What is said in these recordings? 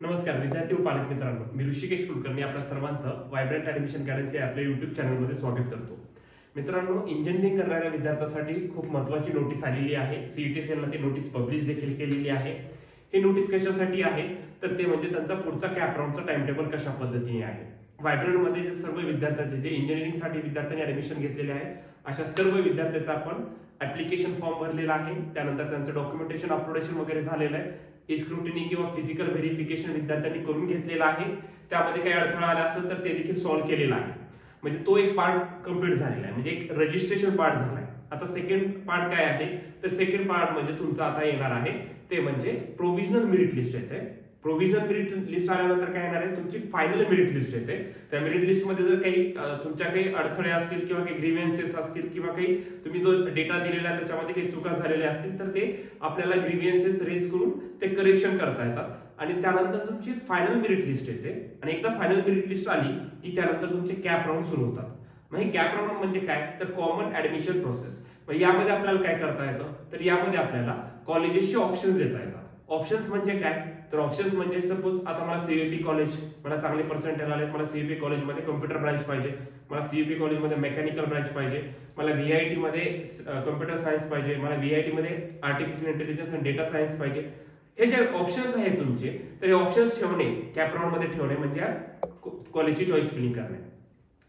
नमस्कार विद्यार्थी व पालक मित्रांनो. मी ऋषिकेश कुलकर्णी आपल्या सर्वांचं व्हायब्रंट ऍडमिशन गायडन्स या आपल्या युट्यूब चॅनलमध्ये स्वागत करतो. मित्रांनो इंजिनिअरिंग करणाऱ्या विद्यार्थ्यांसाठी खूप महत्वाची नोटीस आलेली आहे. सीईटी सेलला ती नोटीस पब्लिश देखील केलेली आहे. ही नोटीस कशासाठी आहे? तर ते म्हणजे त्यांचा पुढचा कॅप राऊंडचा टाइम टेबल कशा पद्धतीने आहे? व्हायब्रंटमध्ये जे सर्व विद्यार्थ्यांचे जे इंजिनिअरिंगसाठी विद्यार्थ्यांनी ऍडमिशन घेतलेले आहे अशा सर्व विद्यार्थ्यांचा आपण ऍप्लिकेशन फॉर्म भरलेला आहे. त्यानंतर त्यांचं डॉक्युमेंटेशन अपलोडेशन वगैरे झालेलं आहे. स्क्रुटिनी किंवा फिजिकल व्हेरिफिकेशन विद्यार्थ्यांनी करून घेतलेला आहे. त्यामध्ये काही अडथळा आला असेल तर ते देखील सॉल्व्ह केलेला आहे. म्हणजे तो एक पार्ट कंप्लीट झालेला आहे. म्हणजे एक रजिस्ट्रेशन पार्ट झाला आहे आता सेकंड पार्ट काय आहे? तर सेकंड पार्ट म्हणजे तुमचा आता येणार आहे. ते म्हणजे प्रोव्हिजनल मेरिट लिस्ट येते प्रोव्हिजनल मेरिट लिस्ट आल्यानंतर काय येणार आहे? तुमची फायनल मेरिट लिस्ट येते. त्या मेरिट लिस्टमध्ये जर काही तुमच्या काही अडथळे असतील किंवा काही ग्रीव्हियन्सेस असतील किंवा काही तुम्ही जो डेटा दिलेला आहे त्याच्यामध्ये काही चुका झालेल्या असतील तर ते आपल्याला ग्रीव्हियन्सेस रेज करून ते करेक्शन करता येतात. आणि त्यानंतर तुमची फायनल मेरिट लिस्ट येते. आणि एकदा फायनल मेरिट लिस्ट आली की त्यानंतर तुमचे कॅप राऊंड सुरू होतात. मग हे कॅप राऊंड म्हणजे काय? तर कॉमन ऍडमिशन प्रोसेस मग यामध्ये आपल्याला काय करता येतं? तर यामध्ये आपल्याला कॉलेजेसचे ऑप्शन्स देता येतात. ऑप्शन्स म्हणजे काय? तर ऑप्शन्स म्हणजे सपोज आता मला सीईपी कॉलेज मला चांगले पर्सेंटेज आले मला सीईपी कॉलेजमध्ये कम्प्युटर ब्रांच पाहिजे मला सीईपी कॉलेजमध्ये मेकॅनिकल ब्रांच पाहिजे मला व्हीआयटी मध्ये कम्प्युटर सायन्स पाहिजे मला व्हीआयटी मध्ये आर्टिफिशियल इंटेलिजन्स आणि डेटा सायन्स पाहिजे. हे जे ऑप्शन्स आहेत तुमचे तर हे ऑप्शन्स ठेवणे कॅपराउंड ठेवणे म्हणजे कॉलेजची चॉईस फिलिंग करणे.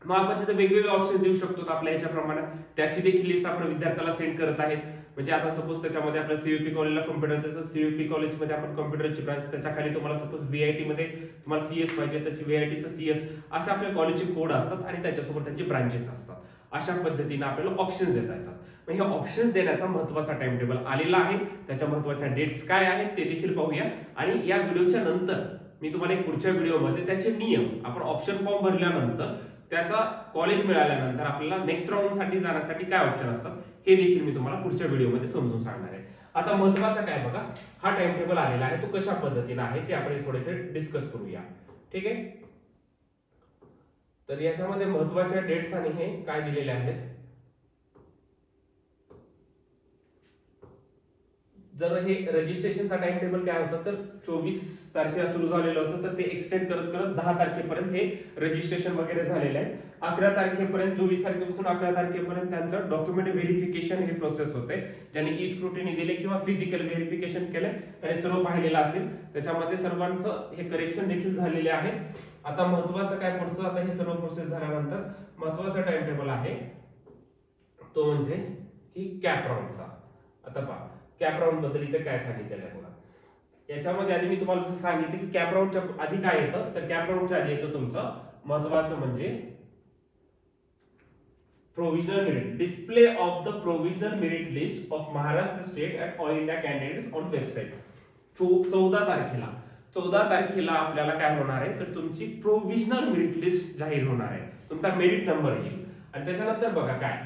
मग आपण तिथे वेगवेगळे ऑप्शन देऊ शकतो आपल्या याच्याप्रमाणे त्याची देखील लिस्ट आपण विद्यार्थ्याला सेंड करत आहेत. म्हणजे आता सपोज त्याच्यामध्ये आपल्या सीयूपी कॉलेजला कम्प्युटर त्याचं सीयूपी कॉलेजमध्ये आपण कम्प्युटरची ब्रांच त्याच्याखाली तुम्हाला सपोज व्हीआयटी मध्ये तुम्हाला सीएस पाहिजे त्याची व्हीआयटीचं सीएस असे आपल्या कॉलेजचे कोड असतात आणि त्याच्यासोबत त्यांचे ब्रांचेस असतात. अशा पद्धतीने आपल्याला ऑप्शन्स देता येतात. मग हे ऑप्शन्स देण्याचा महत्त्वाचा टाइम टेबल आलेला आहे. त्याच्या महत्त्वाच्या डेट्स काय आहेत ते देखील पाहूया. आणि या व्हिडिओच्या नंतर मी तुम्हाला एक पुढच्या व्हिडिओमध्ये त्याचे नियम आपण ऑप्शन फॉर्म भरल्यानंतर त्याचा कॉलेज मिळाल्यानंतर आपल्याला नेक्स्ट राऊंडसाठी जाण्यासाठी काय ऑप्शन असतात हे देखील मी तुम्हाला पुढच्या व्हिडिओमध्ये समजून सांगणार आहे. आता महत्त्वाचा काय बघा हा टाइम टेबल आलेला आहे तो कशा पद्धतीने आहे ते आपण थोडे डिस्कस करूया. ठीक आहे? तर याच्यामध्ये महत्त्वाच्या डेट्स आणि हे काय दिलेले आहेत? जर हे रजिस्ट्रेशनचा टाइम टेबल काय होता तर चोवीस तारखेला सुरू झालेलं होतं तर ते एक्सटेंड करत करत दहा तारखेपर्यंत हे रजिस्ट्रेशन वगैरे झालेलं आहे. अकरा तारखेपर्यंत चोवीस तारखेपासून अकरा तारखेपर्यंत त्यांचं डॉक्युमेंट व्हेरिफिकेशन हे प्रोसेस होते ज्यांनी ई स्क्रुटिनी दिले किंवा फिजिकल व्हेरिफिकेशन केलं त्याने सर्व पाहिलेलं असेल. त्याच्यामध्ये सर्वांचं हे करेक्शन देखील झालेले आहे. आता महत्वाचं काय पुढचं आता हे सर्व प्रोसेस झाल्यानंतर महत्त्वाचा टाइम टेबल आहे. तो म्हणजे की कॅप राऊंडचा आता पहा. कॅप राऊंडबद्दल इथे काय सांगितलेलं आहे बघा. याच्यामध्ये आधी मी तुम्हाला जसं सांगितलं की कॅप राऊंडच्या आधी काय येतं? तर कॅप राऊंडच्या आधी येतं तुमचं महत्वाचं म्हणजे provisional merit display of the provisional merit list of Maharashtra state and all India candidates on website चौदा तारखेला. चौदा तारखेला आपल्याला काय होणार आहे? तर तुमची प्रोव्हिजनल मेरिट लिस्ट जाहीर होणार आहे. तुमचा मेरिट नंबर येईल. आणि त्याच्यानंतर बघा काय?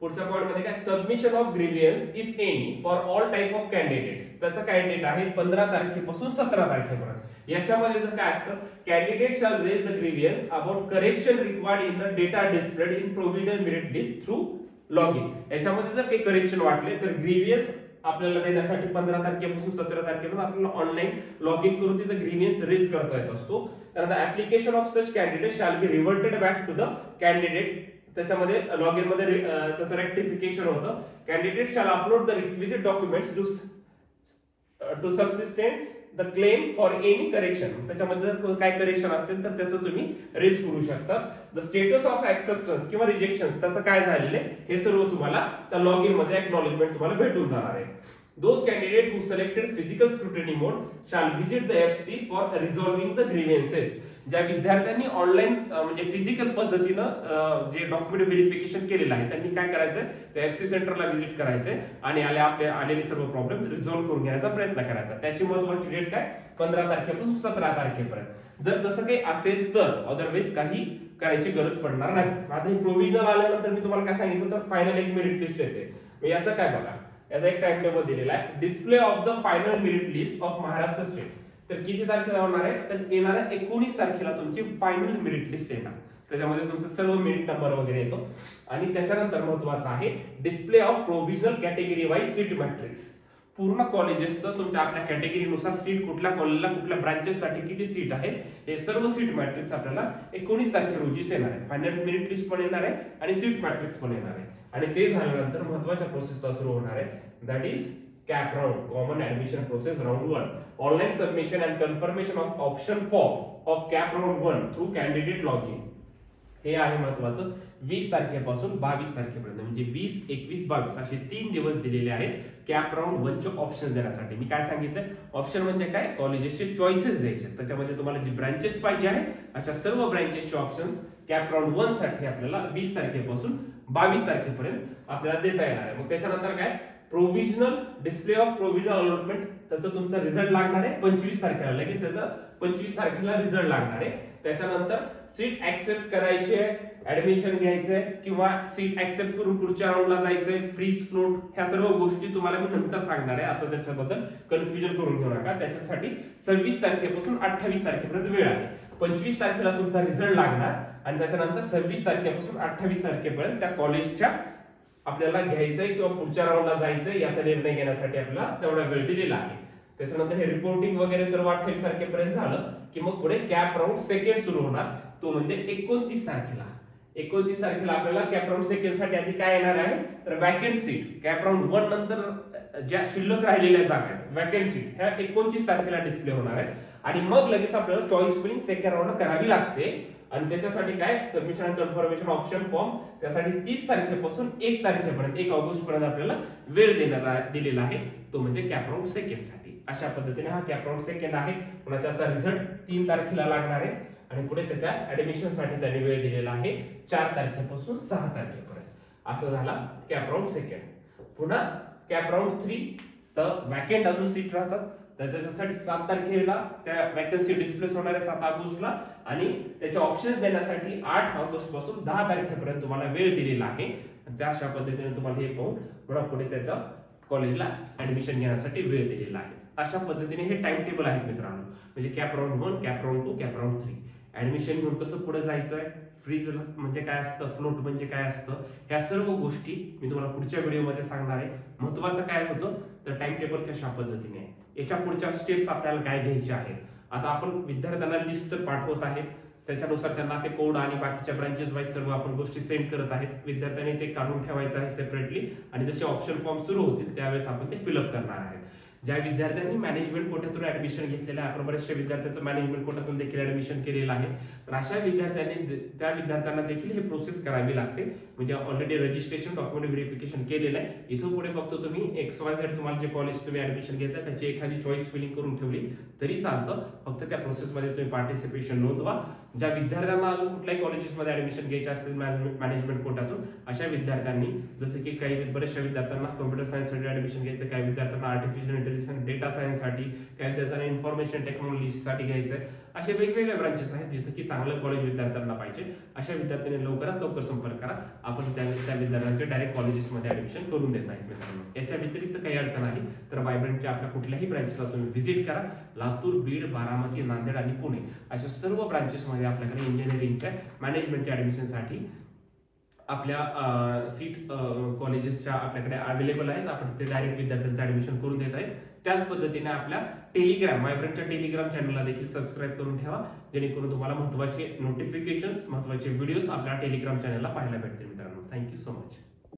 पुढच्या पॉईंटमध्ये काय? Submission of grievance if any for all type of candidates त्याचा कॅन्डिडेट आहे पंधरा तारखेपासून सतरा तारखेपर्यंत. याच्यामध्ये जर काय असतं candidate shall raise the grievance about correction required in the data displayed in provision merit list through log in याच्यामध्ये जर काही करेक्शन वाटले तर ग्रीवियन्स आपल्याला देण्यासाठी पंधरा तारखेपासून सतरा तारखेपर्यंत आपल्याला ऑनलाईन लॉग इन करून तिथे ग्रीवियन्स रेज करता येत असतो. त्यानंतर application of such candidate shall be reverted back to the candidate त्याच्यामध्ये लॉग इनमध्ये त्याचं रेक्टिफिकेशन होतं. Candidate shall upload the requisite documents to to subsistence the claim for any correction त्याच्यामध्ये जर काय करेक्शन असतील तर त्याचं तुम्ही रेज करू शकता. द स्टेटस ऑफ ऍक्सेप्टन्स किंवा रिजेक्शन त्याचं काय झालेलं आहे? हे सर्व तुम्हाला त्या लॉग इनमध्ये एक्नॉलेजमेंट तुम्हाला भेटून जाणार आहे. Those candidate who selected physical scrutiny mode shall visit the F for resolving the grievances ज्या विद्यार्थ्यांनी ऑनलाईन म्हणजे फिजिकल पद्धतीनं जे डॉक्युमेंट व्हेरिफिकेशन केलेलं आहे त्यांनी काय करायचं त्या एफ सी सेंटरला व्हिजिट करायचंय आणि आले आपले आलेले सर्व प्रॉब्लेम रिझॉल्व्ह करून घेण्याचा प्रयत्न करायचा. त्याची महत्वाची डेट काय? पंधरा तारखेपासून सतरा तारखेपर्यंत. जर तसं काही असेल तर अदरवाईज काही करायची गरज पडणार नाही. आता हे प्रोव्हिजनल आल्यानंतर मी तुम्हाला काय सांगितलं तर फायनल एक मेरिट लिस्ट येते. याचं काय बघा? याचा एक टाइम टेबल दिलेला आहे. Display of the final merit list of Maharashtra state तर किती तारखेला होणार आहे? तर येणाऱ्या एकोणीस तारखेला तुमची फायनल मेरिट लिस्ट येणार. त्याच्यामध्ये तुमचं सर्व मेरिट नंबर वगैरे येतो. आणि त्याच्यानंतर महत्वाचं आहे display of provisional category wise seat matrix पूर्ण कॉलेजेसचं तुमच्या आपल्या कॅटेगरीनुसार सीट कुठल्या कॉलेजला कुठल्या ब्रांचेससाठी किती सीट आहे हे सर्व सीट मॅट्रिक्स आपल्याला एकोणीस तारखे रोजीच येणार आहे. फायनल मेरिट लिस्ट पण येणार आहे आणि सीट मॅट्रिक्स पण येणार आहे. आणि ते झाल्यानंतर महत्त्वाच्या प्रोसेसचा सुरू होणार आहे. That is CAP round common admission process round one online submission and confirmation of option form of CAP round one through candidate log in हे आहे महत्वाचं. वीस तारखेपासून बावीस तारखेपर्यंत म्हणजे वीस एकवीस बावीस असे तीन दिवस दिलेले आहेत कॅप राऊंड वनचे ऑप्शन देण्यासाठी. मी काय सांगितलं? ऑप्शन म्हणजे काय? कॉलेजेसचे चॉईसेस द्यायचे. त्याच्यामध्ये तुम्हाला जी ब्रांचेस पाहिजे आहे अशा सर्व ब्रांचेसचे ऑप्शन्स कॅप राऊंड वनसाठी आपल्याला वीस तारखेपासून बावीस तारखेपर्यंत आपल्याला देता येणार आहे. मग त्याच्यानंतर काय? Provisional display of provisional allotment त्याचा तुमचा रिझल्ट लागणार आहे पंचवीस तारखेला. लगेच त्याचा पंचवीस तारखेला रिझल्ट लागणार आहे. त्याच्यानंतर सीट ऍक्सेप्ट करायची आहे ऍडमिशन घ्यायचंय किंवा सीट ऍक्सेप्ट करून पुढच्या राऊंडला जायचंय फ्रीज फ्लोट ह्या सर्व गोष्टी तुम्हाला मी नंतर सांगणार आहे. आता त्याच्याबद्दल कन्फ्युजन करून घेऊ नका. त्याच्यासाठी सव्वीस तारखेपासून अठ्ठावीस तारखेपर्यंत वेळ आहे. पंचवीस तारखेला तुमचा रिझल्ट लागणार आणि त्याच्यानंतर सव्वीस तारखेपासून अठ्ठावीस तारखेपर्यंत त्या कॉलेजच्या आपल्याला घ्यायचंय किंवा पुढच्या राऊंडला जायचंय याचा निर्णय घेण्यासाठी आपल्याला तेवढा वेळ दिलेला आहे. त्याच्यानंतर हे रिपोर्टिंग वगैरे सर्व अठ्ठावीस तारखेपर्यंत झालं की मग पुढे कॅप राऊंड सेकंड सुरू होणार. तो म्हणजे एकोणतीस तारखेला. एकोणतीस तारखेला आपल्याला कॅप राऊंड सेकंडसाठी आधी काय येणार आहे? तर vacant seat CAP round one नंतर ज्या शिल्लक राहिलेल्या जागा आहेत वॅकेंट सीट ह्या एकोणतीस तारखेला डिस्प्ले होणार आहे. आणि मग लगेच आपल्याला चॉईस फिलिंग सेकंड राऊंड करावी लागते. आणि त्याच्यासाठी काय? Submission and confirmation option form त्यासाठी तीस तारखेपासून एक तारखेपर्यंत एक ऑगस्ट पर्यंत आपल्याला वेळ देण्यात दिलेला आहे. तो म्हणजे कॅप राऊंड सेकंडसाठी. अशा पद्धतीने हा कॅप राऊंड सेकंड आहे. पुन्हा त्याचा रिझल्ट तीन तारखेला लागणार आहे. आणि पुढे त्याच्या ऍडमिशनसाठी त्यांनी वेळ दिलेला आहे चार तारखेपासून सहा तारखेपर्यंत. असं झाला कॅप राऊंड सेकंड पुन्हा कॅप राऊंड थ्री वॅकेंट अजून सीट राहतात. तर त्याच्यासाठी सात तारखेला त्या वॅकन्सी डिस्प्लेस होणार आहे सात ऑगस्टला आणि त्याचे ऑप्शन्स देण्यासाठी आठ ऑगस्टपासून दहा तारखेपर्यंत तुम्हाला वेळ दिलेला आहे. त्या अशा पद्धतीने तुम्हाला हे पाहून पुन्हा पुढे त्याचा कॉलेजला ऍडमिशन घेण्यासाठी वेळ दिलेला आहे. अशा पद्धतीने हे टाइम टेबल आहे मित्रांनो. म्हणजे CAP round one CAP round two CAP round three admission घेऊन कसं पुढे आहे फ्रीज म्हणजे काय असतं? फ्लोट म्हणजे काय असतं? ह्या सर्व गोष्टी मी तुम्हाला पुढच्या व्हिडिओमध्ये सांगणार आहे. महत्वाचं काय होतं? तर टाइम टेबल कशा पद्धतीने आहे? याच्या पुढच्या स्टेप्स आपल्याला काय घ्यायचे आहेत? आता आपण विद्यार्थ्यांना लिस्ट तर पाठवत आहेत. त्याच्यानुसार त्यांना ते कोड आणि बाकीच्या ब्रांचेस वाईज सर्व आपण गोष्टी सेंड करत आहेत. विद्यार्थ्यांनी ते काढून ठेवायचं आहे सेपरेटली आणि जसे ऑप्शन फॉर्म सुरू होतील त्यावेळेस आपण ते फिलअप करणार आहेत. ज्या विद्यार्थ्यांनी मॅनेजमेंट कोट्यातून ऍडमिशन घेतलेलं आहे आपण बऱ्याचशा विद्यार्थ्यांचं मॅनेजमेंट कोट्यातून देखील ऍडमिशन केलेलं आहे. तर अशा विद्यार्थ्यांनी त्या विद्यार्थ्यांना देखील हे प्रोसेस करावी लागते. म्हणजे ऑलरेडी रजिस्ट्रेशन डॉक्युमेंट व्हेरिफिकेशन केलेलं आहे. इथून पुढे फक्त तुम्ही एक्स वाय झेड तुम्हाला जे कॉलेज तुम्ही ऍडमिशन घेतलं त्याची एखादी चॉईस फिलिंग करून ठेवली. तरी चालतं. फक्त त्या प्रोसेसमध्ये तुम्ही पार्टिसिपेशन नोंदवा. ज्या विद्यार्थ्यांना अजून कुठल्याही कॉलेजेसमध्ये ऍडमिशन घ्यायचे असतील मॅनेजमेंट कोटातून अशा विद्यार्थ्यांनी जसं की काही बऱ्याचशा विद्यार्थ्यांना कम्प्युटर सायन्ससाठी ऍडमिशन घ्यायचं काही विद्यार्थ्यांना आर्टिफिशियल इंटेलिजन्स डेटा सायन्ससाठी काही विद्यार्थ्यांना इन्फॉर्मेशन टेक्नॉलॉजीसाठी घ्यायचं आहे असे वेगवेगळ्या ब्रांचेस आहेत जिथे की चांगलं कॉलेज विद्यार्थ्यांना पाहिजे. अशा विद्यार्थ्यांनी लवकरात लवकर संपर्क करा. आपण त्या त्या विद्यार्थ्यांचे डायरेक्ट कॉलेजेसमध्ये ऍडमिशन करून देत आहेत मित्रांनो. याच्या व्यतिरिक्त काही अडचण आली तर वायब्रंटच्या आपल्या कुठल्याही ब्रांचला तुम्ही व्हिजिट करा. लातूर बीड बारामती नांदेड आणि पुणे अशा सर्व ब्रांचेसमध्ये आपल्याकडे इंजिनिअरिंगच्या मॅनेजमेंटच्या ऍडमिशनसाठी आपल्या सीट कॉलेजेसच्या आपल्याकडे अवेलेबल आहेत. आपण ते डायरेक्ट विद्यार्थ्यांचं ऍडमिशन करून देत आहेत. त्याच पद्धतीने आपल्या टेलिग्राम वायब्रंटच्या टेलिग्राम चॅनलला देखील सबस्क्राईब करून ठेवा. जेणेकरून तुम्हाला महत्त्वाचे नोटिफिकेशन्स महत्त्वाचे व्हिडिओज आपल्या टेलिग्राम चॅनलला पाहायला भेटतील मित्रांनो. Thank you so much